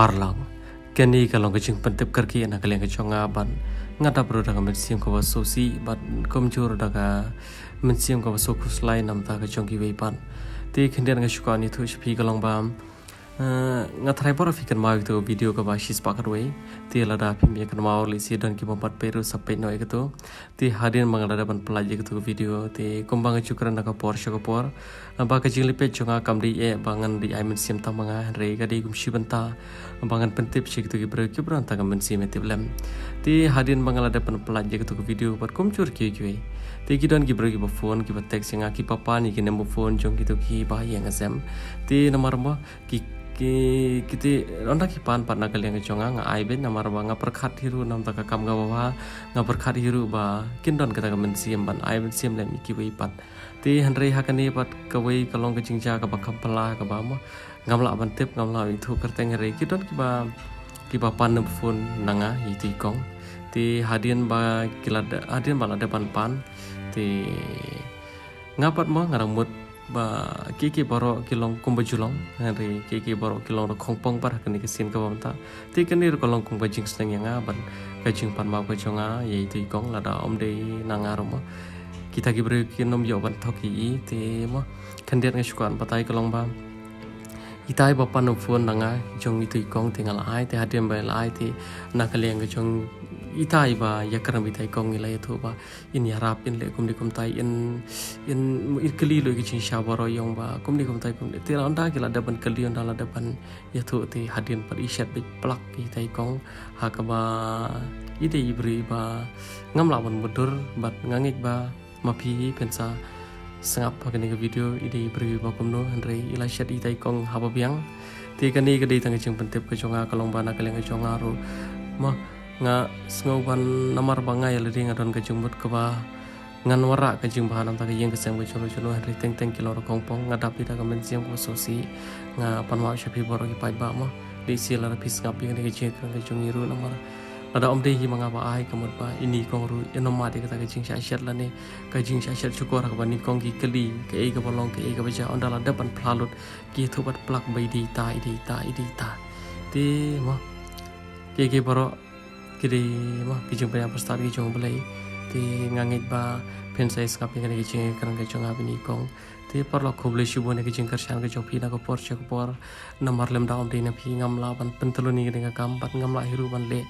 parlang kani kalong kaching pentip karki na kaleng kachonga ban ngata pro daga mensim ko sosi ban komjur daga mensim ko so kuslai nam ta kachong ki ban ti khindian nga shukani thu shpi kalong bam nga por fikan ma itu video ka ba shis pakat wei ti lada phim ya kan mau li si don ki bompat peru sapai noi gitu ti hadin mangala ban pelaji gitu video. Ti kumbang chukran ka por shoko por. Ba ka jingli pe chunga kamri e bangan di ai men sim ta manga re ga di gum shibanta bangan pentip shi gitu ki bro ki bro ta men sim etip lem. Ti hadin mangala ban pelaji gitu video pat kum chur ki ki ti ki don ki bro ki ba phone ki ba text nga ki papa ni ki phone jong gitu ki ba yang asem ti nomor mo ki ki kiti onda ki pan pan nagal yang chonga nga ai ben namar ba nga perkhat hiru nam ta kam ga wa nga perkhat hiru ba kin don kata men siam ban ai ben siam lem ki wei pat. Ti hanre ha kani pat ka wei kalong ka jingja ka ba kam pala ka ba mo ngam la ban tip ngam la itu kerteng re. Ki don ki ba ki ba pan nem phone nanga yi ti kong. Ti hadian ba kilad hadian ba la depan pan ti ngapat mo ngaramut ba kiki baro kilong kumba julong hari kiki baro kilong ro pong par kani kesin ka bamta ti kani ro kolong kumba jing sneng yang aban ka jing pan ma ka chonga ye ti kong lada om de nanga ro kita ki bre kinom yo ban thoki i ti mo. Kandiat ngai shukan patai kolong ba. Itai ba phone nanga jong ti kong tingal ai te hadem ba lai ti nakaliang ka jong itai ba yakram itai kong ilai thu ba. In yarap in le kum di kum tai in in ir kali lo ki chin shabaro yong ba. Kum di kum tai kum ti la onda ki la daban kali onda la daban ya thu ti hadin par ishat bi plak ki tai kong. Ha ka ba ide ibri ba ngam la ban mudur bat ngangik ba mapi pensa sangap pa kani video ide ibri ba kum no andre ila shat itai kong ha ba biang. Ti kani ka dei tang ching pentep ka chonga kalong ba na kaleng ka chonga ro. Ma nga ban namar banga ya lari nga don kajung but kaba ngan wara kajung bahan nam taka yeng kesem ko chulo chulo teng teng kilo ro kongpong. Nga dapi ta kamen siam ko sosi nga panwa shapi boro ki pai ba mo di si lara pis nga kajing kan kajung iru namar. Ada om dehi mga ba ai kamut ba ini kong ru ino ma de kata kajing syashat la ne kajing syashat syukur ka bani kong ki keli ke e ka bolong ke e ka baja ondala depan plalut ki thubat plak bai di ta di ta di ta. Ti mo ke ke boro kiri ma kijung pa pastar kijung belai. Ti ngangit ba pen sai skapi kani kijung karang kijung abi ni kong ti parlo khoble shubo ne kijung karshan kijung pina ko por chek por. Namar lem daum de na phi ngam la ban pentulu ni ngi kam bat ngam la hiru ban le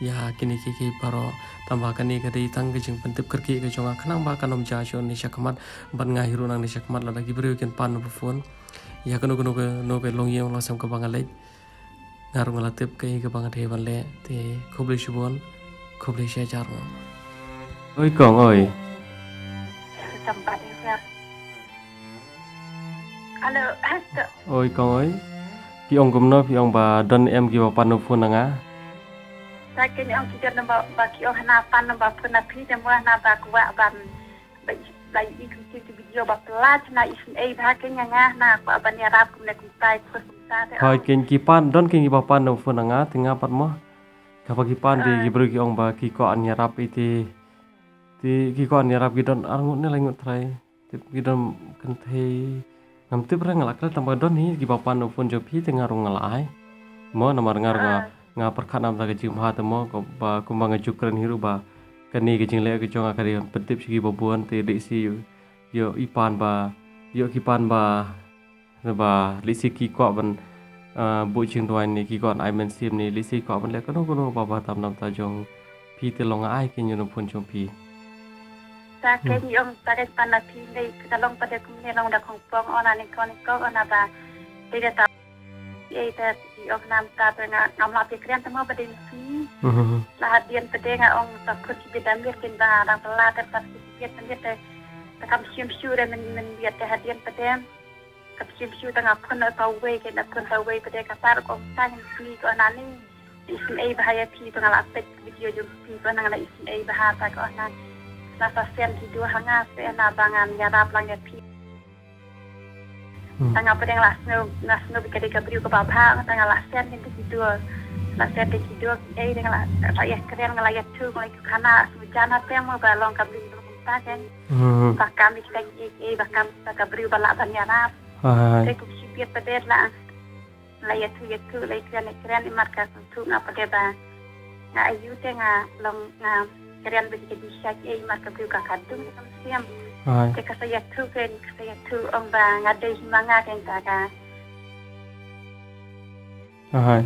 ya kini ki ki paro tamba kani ka dei tang kijung pentip karki kijung khanang ba kanom ja sho ni shakmat ban nga hiru nang ni shakmat la gi bru ken pan no ya kanu kanu no ke long yeng lo ka ngarung latip kay ka bangat hewan le te kubli shubon kubli share jar oi kong oi. Halo oi kong oi. Pi ong gumno pi ong ba don em ki ba panu phun nga ta ke ni ong ki jar ba ba ki ong na pan ba phun na pi de mo na ba ku wa ban ba lai i ku ti video ba plat na isin ei ba ke nga. na ba ban ya rap ku ne ku tai ku Hai ken kipan don ken kipan no fun nga tinga pat mo. Kapag kipan di gibro ki ong ba ki ko an yarap iti ti ki ko an yarap gidon arngut ne langut trai. Tip gidon kente ngam tip ra ngalak la tambah don hi ki papan no fun jo pi tinga rung ngalai mo namar ngar nga nga perkhat nam ta ke jim ha mo ko ba kumbang jukran hiru ba. Kani ke jing le ke chonga kari petip sigi bobuan te de si yo ipan ba yo kipan ba ba lisi ki ko ban bu ching doan ni ki kon ai men sim ni lisi ko ban le ko no ko ba ba tam nam ta jong pi te long ai ki nyun phun chong pi ta ke ni ong ta de pan na pi le ta long pa de kum ne long da khong pong ona ni ko ni ko ona ba te de ta e ta di ong nam ta pe nga ngam la pi krian ta mo ba de pi la hadian pe de nga ong ta ko ti be dam yer kin ba ra la ta ta ti yer ta yer ta kam sium sure men men yer ta hadian pe de กับชิมชิวตั้งแต่คนเอาเวกันแต่คนเอาเวไปได้กับตาก็ตั้งปีก็นั้นนี่อิสเอบหายพีตั้งแต่เป็ดวิดีโอยูพีก็นั่งในอิสเอบหาแต่ก็นั้นนาฟาเซียนที่ดูหางาเสียนาบางานยาราบลังยาพีตั้งแต่เป็นyang las no nas no bi kade kabriu ko babaตั้งแต่ las zenที่ที่ดู las zenที่ดูเอ้ dengan rakyat keren ngelayak tu ngelak kana sujana temo balong kabriu ko ta kan bahkan kita bahkan kabriu balak banyak Hai. Saya kusi biar pada lah. lai tu ya tu lai kren kren i marka tu nga pa ba nga ayu te nga long nga ke bisa ke i marka bu ka kadung kam siam ai te ka sa tu ken ka sa tu ong ba nga de himanga ken ta ka ai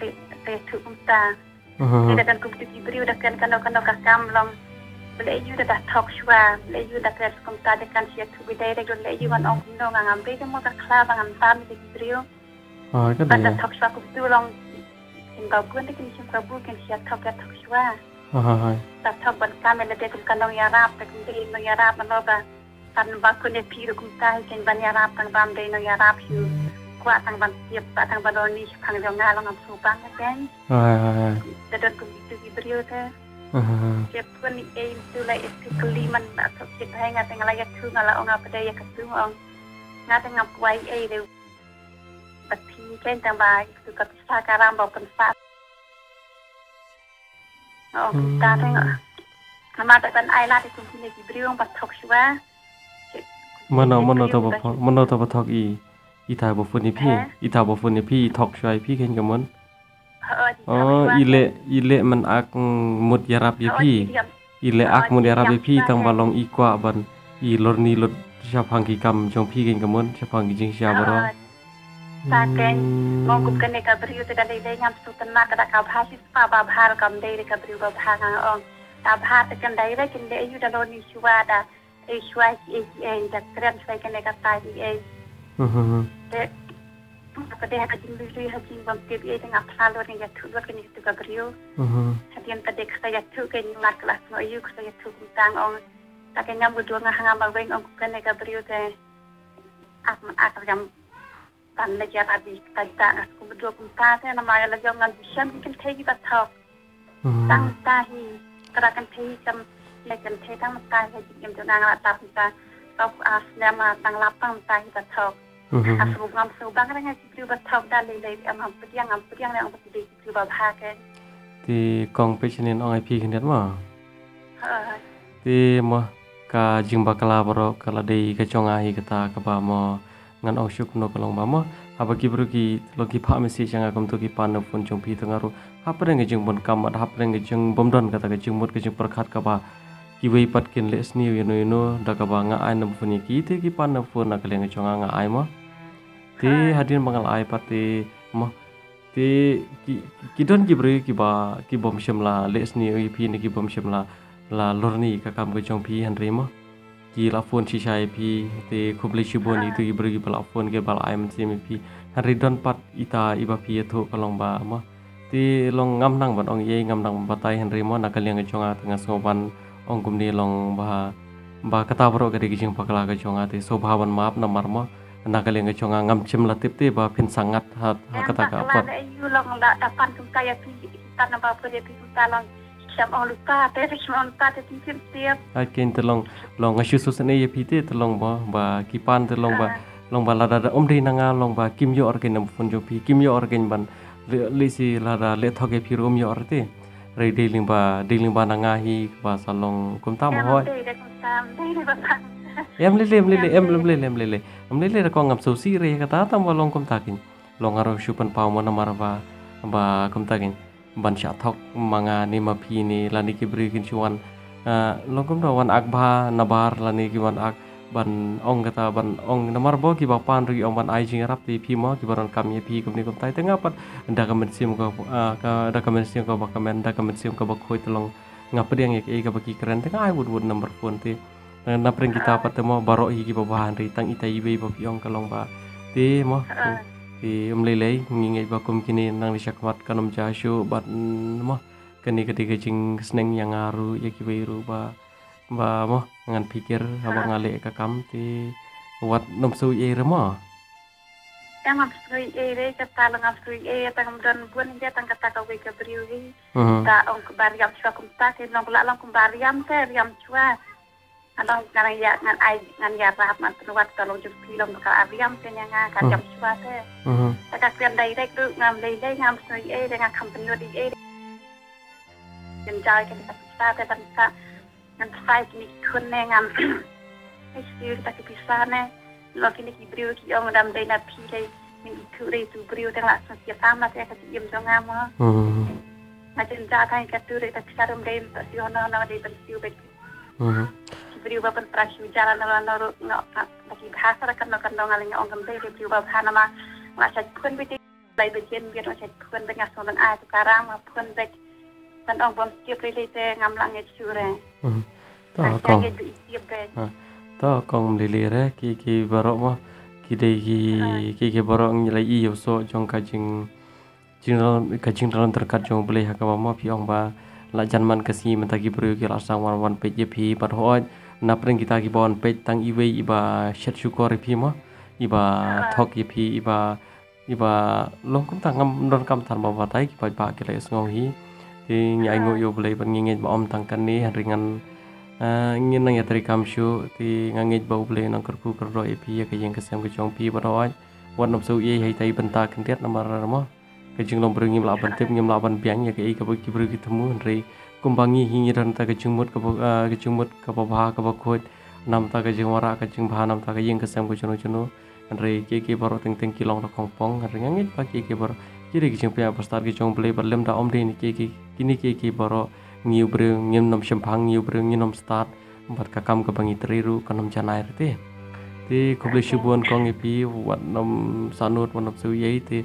se se tu kum ta Mhm. te kan kum tu ki bri udah kan kan kan ka kam long le yu da thok shwa le yu da kres kum ta de kan sia tu bi de de le yu an ong no nga ngam be mo ka kla ba ngam ta mi de ki bri ai ka ba dai da thok shwa kum tu long kin ba bun de kin sim ka bu kin sia thok ka thok shwa ai ta thok ban ka me le de kum kan no ya rap te kum de no ជាព្រឹងអេមទូឡៃអេស្គលីមិនអត់ចិត្តហេងតែងឡាយគឺងឡាអងបដេយកគឺអងងាតែងាប់ໄວអីទៅបទីគេតាំងបាយគឺកត់ស្ថាការំរបស់ពិនសាអូតាទាំងអាមាតែបានអៃឡាទីគុំពីនេះព្រៀងបាត់ថុកឈ្វាមនោមនោតបមនោតបថុកអ៊ីអ៊ីថាបហ្វូនីភីអ៊ីថាបហ្វូនីភីថុកឆ្វៃភីគេងកមិន Oh, ile ile men ak mut yarap yepi. Ile ak mut yarap yepi tang balong ikwa ban i lor ni lot siapang ki kam jong pi gen kamon siapang ki jing siapa ro. Saten ngong kup kene ka briu te dale de nyam su tan ma kada ka bha si spa ba bhar kam de re ka briu ba bha nga ong. Ta bha te kan dai re kin de yu da lo ni shuwa da e shuwa ki e en da krem sai kene ka ta ki e. Mhm. ಕಡೆ ಹಾಕಿದ್ವಿ ಹಾಕಿಂಗ್ ಬಂತೀವಿ ಇದನ್ನ ಅಪ್ಸಾಲೋರಿ ಯತ್ತು ಬರ್ಕೆ ನಿತ್ತು ಗಗ್ರಿಯೋ ಹದಿಯನ್ ಕಡೆ ಕಸ ಯತ್ತು ಕೆ ನಿ ಮಾರ್ಕ್ ಕ್ಲಾಸ್ ನೋ ಯು ಕಸ ಯತ್ತು ಕುಂತಾಂಗ್ ಆಂಗ್ ತಕೆ ನ್ಯಾಮ್ ಗುಡ್ವ nga hanga ba weng ang kene gabrio te ak ak jam tan le ja abi ta ta ku budwa kum ta te na ma la jam ngan bishan kin te gi ta ta tang ta hi kra kan te jam le kan te tang ta hi jam tu nang la ta ta ta as na ma tang la pang ta hi ta ta As bu ngam su bang ra nga ji ku ba thok da le le am am pi yang am pi yang le am pi de ku ba bha ke ti kong pe chinen ong ai pi ken det ma ti mo ka jing ba kala bro kala dei ka chong a hi kata ka ba mo ngan ong shuk no kalong ba mo. Haba ki bro ki lo ki pha mesi changa kam to ki pan no phone chong pi tangaru hap reng jing bon kam at hap reng jing bom don kata ka jing mot ka jing perkhat ka ba. Ki wei pat kin le sni wi no no da ka ba nga ai no phone ki te ki pan no phone na ka leng chong nga ai mo ti hadin bangal ai pat ti mo ti ki ki don ki ki ba ki bom shem la le sni wi pi ni ki bom shem la la lorni ka kam ka chong pi han re mo. Ki la phone chi chai pi te khubli chi bon i tu i bro ki bala phone ke bala ai man sim pi. Han re don pat ita i ba pi tho ka long ba mo. Ti long ngam nang ban ong ye ngam nang ba tai han re mo. Na ka liang chong a tanga so ban ong kum ni long ba ba kata bro ka ri ki jing pakla ka chong a te so bhawan map na mar mo na ka liang ka chong ngam chim la tip te ba phin sangat ha ha kata ka apa yu long la kum ya pi ba pu de pi ta long lupa te lupa te ai ken te long long nga shu su sne ye pi te te long ba ba ki pan te long ba long ba la da om ri na nga long ba kim yo or ken nam phun jo pi kim yo or ken ban le si la da le thoke pi rom yo or te re de ling ba de ling ba na nga hi ba sa long kum ta mo hoi ta em le le em le le em le le em ngam so si re ka ta tam ba long kum ta kin long aro shu pan pa mo na mar ba ba kum ta kin ban sha thok manga ni ma phi ni la ni ki bri kin chuan long kum da wan ak ba na bar la ni ki wan ak ban ong kata ban ong namar bo ki ba pan ri ong ban ai jing rap ti phi mo ki baron kam ye phi kum ni kum tai. Tengah pat da ka men sim ko ka da ka men sim ko ba ka men da ka men sim ko ba khoi tolong ngap riang ye e ka ba ki keren tengah ai wud wud number phone ti na pring kita pat mo baro hi ki ba bahan ri tang itai be ba ki ong kalong ba. Ti mo ti um le le ngi ngai ba kum kini nang li syakmat kanom ja shu bat mo kani ketika jing sneng yang aru ya ki beru ba. Ba mo ngan pikir apa ngale ka kam ti wat nom su e re mo? Ta ngam sui e re ka ta ngam sui e ta ngam don bun ya ta ka ta ka we ka briu Mhm. ta ong ka bar yam chua kum ta ke long la long kum te yam chua ដល់ការិយាងាត់ឯងងាត់យ៉ាប្រាប់មកប្រវត្តិតលោកយុពីលំកៅអាវៀមទាំងងាការចាំស្វាទេតែកាគ្រានដៃដៃគឺងាមលេងដៃងាមស្រីអេទាំងងា company ឌីអេចាំចាយគ្នាស្វាតែតាមថាងាមផ្សាយគ្នាគុណងាមអេស្ទីតាគីពិសាណែលោកគ្នាគីព្រីវគីអងរាំដៃណាភីលេមានគូរេទូព្រីវទាំងឡាសជាតាមណាតែកាយឹមចងាមមកតែចាំចាយថាកាទូរេតាខ្សារំដេមតសិអនណណដៃបន្ទូបេអឺ briwa pan prahiu jala na na na bagi bahasa rakan na kan dong aling ongam dai briwa bahana ma ngasat pun bi lai bi biar ngak ngasat pun bi ngasong dan ai sekarang ma pun bi kan ong bom tiap ri te ngam lang nge chure ta kong ta kong lilire ki ki barok ma ki dei ki ki ki barok ngelai i so jong kajing jingral kajing dalam terkat jong beli hakama ma pi ong ba la janman kasi mentagi priyo ki lasang wan wan pejepi parhoat napren kita ki bon pet tang iwe iba shet shu ko repi mo iba thok ipi iba iba long kum tang ngam don kam tan ba tai ki pai ba ki lai sngau hi ti nyai ngo yo blai ban ngi ba om tang kan ni ringan ngin nang yatri kam shu ti ngangi ba blai nang kar ku kar ro ipi ka yang ka sem ka chong pi ba ro ai wan nam su ye hai tai ban ta kan tiet namar mo ka jing lom brung ngim la ban tip ngim la ban piang ya ka i ka ba ki bru ki temu ri kumbangi hingi ran ta ke jing mut ka bu ke jing mut ka ba ba ka ba khot nam ta ke jing wara ka jing ba nam ta ke yang kesem ke chono chono re ke ke baro teng teng kilong ta kong pong re ngangit ba ke ke baro kiri ke jing pya pastar ke chong ble bar lem da om de ni ke ke kini ke ke baro ngiu breng ngim nom shempang ngiu breng ngim nom start. Bat kakam ke bangi teriru kanom janai rete ti. Kuble shubun kong ipi wat nom sanut wat nom yei ti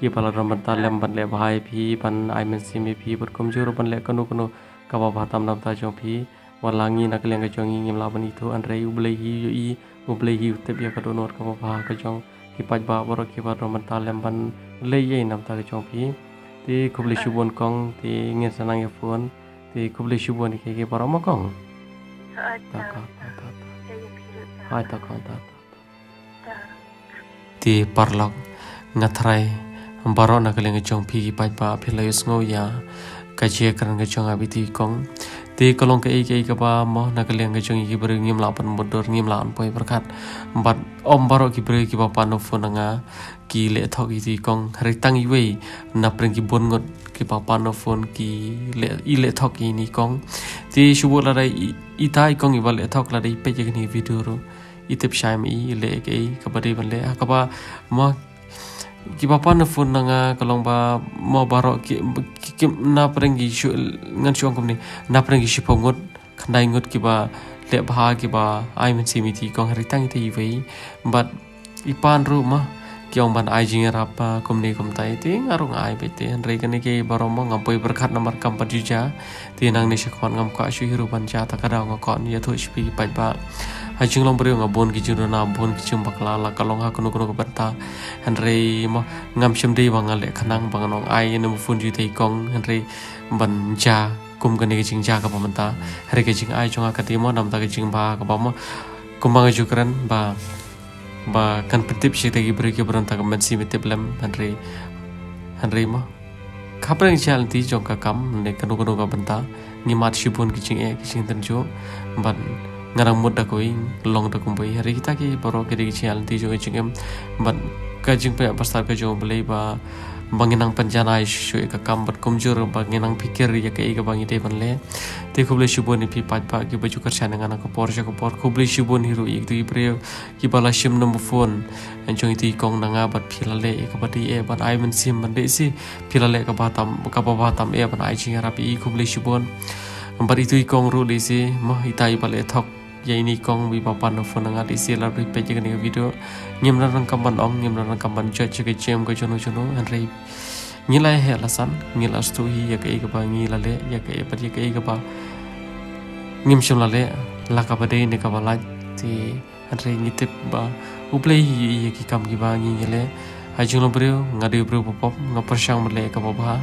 ki pala ram ban ta lem ban le bhai phi ban ai men sim phi bur kum ju ban le kanu kanu ka ba bhatam nam ta jong phi walangi nak leng ka jong ngim la ban i thu an rei u blei hi yu i u blei hi te bia ya ka do nor ka ba ka jong ki paj ba bor ki ba ram ban ta lem ban le ye nam ta ka jong phi ti khub le shu bon kong ti ngin sanang ye ya phone ti khub le shu bon ki ki parom kong. Ta ka ta ta ai ta ka ta ta ti parlak ngatrai บารอนักเลงจงพีไปปะพิลายสงอยากเชียกันกจงอบิตีกองตีกลงกับอีกอีกบ้ามอนักเลงกจงอีกบริเงียมลับปันบดดเงียมลับปนไปประคัดบัดอมบารอกิบริกิบปานุฟนังากีเลทอกอีตีกองริตังอีเวนับเป็นกิบุญงดกิบปานฟนกีเลอีเลทอกอีนี่กองตีชูบุละไรอีท้ายกองอีบเลทอกอะไรเปจากนี้วิดีโอรูอีเทปชายมีเลกเอกบริบันเลกบ้ามอ na phone nanga kalong ba mo baro ki ki- ki na prengi shu ngan shu angkom ni na prengi shi pongot khandai ngot ki ba le bha ki ba ai men simi ti kong hari tang ti wei but ipan ru ma ki ong ban ai jing rap pa kom ni kom tai ti ngarung ai be te re kan ke baro mo ngam poi berkat namar kam pa juja ti nang ni shakwan ngam ka shu hiru ban ja ta kada ngam kon ya thu shpi pa ba hajung long brio ngabon ki juru na bon ki chum bakla la kalong ha kuno kuno ko banta henry mo ngam shim dei bang ale khanang bang nong ai ne mu fun ju tei kong henry ban ja kum ka ne ki jing ja ka ba manta hari ki jing ai chunga ka ti mo nam ta ki jing ba ka ba mo kum bang ju kran ba ba kan petip shi te ki brio ki bron ta ka man si mi te blem henry henry mo kaprang chal ti jong ka kam ne kanu kanu ka banta ni mat shibun ki jing e ki jing tan jo ban ngarang mut da koi long da kumbai hari kita ki baro ke digi chial ti jo chingem ban ka jing pe pastar ka jo belai ba banginang panjana shu ka kam bat kumjur banginang pikir ya ka bangi de ban le. Te khuble shubon pi pat pa ki baju kar chana ngana ko por ko por. Khuble shubon hiru ik tu ibre ki bala shim number phone. An chong ti kong nanga bat phila le ka bat e ban ai men sim ban de si. Phila le ka batam ka ba batam e ban ai ching rapi khuble shubon Ambar itu ikong ru di si mah itai balik thok ya ini kong bi papan no phone nga di si la ri pe video nyem na rang kamban ong nyem na rang kamban cho che ke chem ko chono chono an rei ngila he la san ngila stu hi ya ke ba ngila le ya ke pa ya ke ba ngim shim la le la ka ba de ka ba la ti an ba uple hi ya ki kam ki ba ngi ngile ha jung lo brio nga de brio pop nga par shang le ka ba ba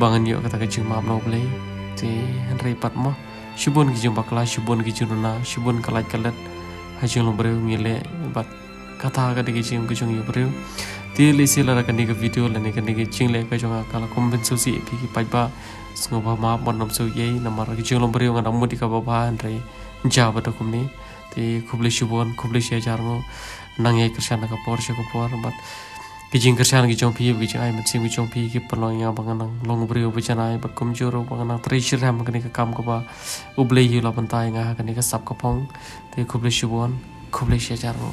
bangan yo kata ke no ble ti an pat mo ki jung bakla shubun ki jung na shubun kalat kalat. Ha jung lo brio ngile bat kata ka de ki jing ku jung yo brio ti le si la ka ni video la ni ka ni ching le ka jonga kala kom ben su si pi ki pa ba. Sngo ba ma mon nam su ye na mar ki ching lom bri nga nam di ka ba ba an re ja ba to kum ni ti khubli shubon khubli she jar ngo. Nang ye krishna ka por she ko por bat kijing kerjaan kijong piye kijing ai mesin kijong piye ki perlong ya banganang long beri ubajan ai bakum joro banganang treasure ham kene ka kam ko ba uble hi la pantai nga kene ka sap ka phong te khuble shibon khuble she jaro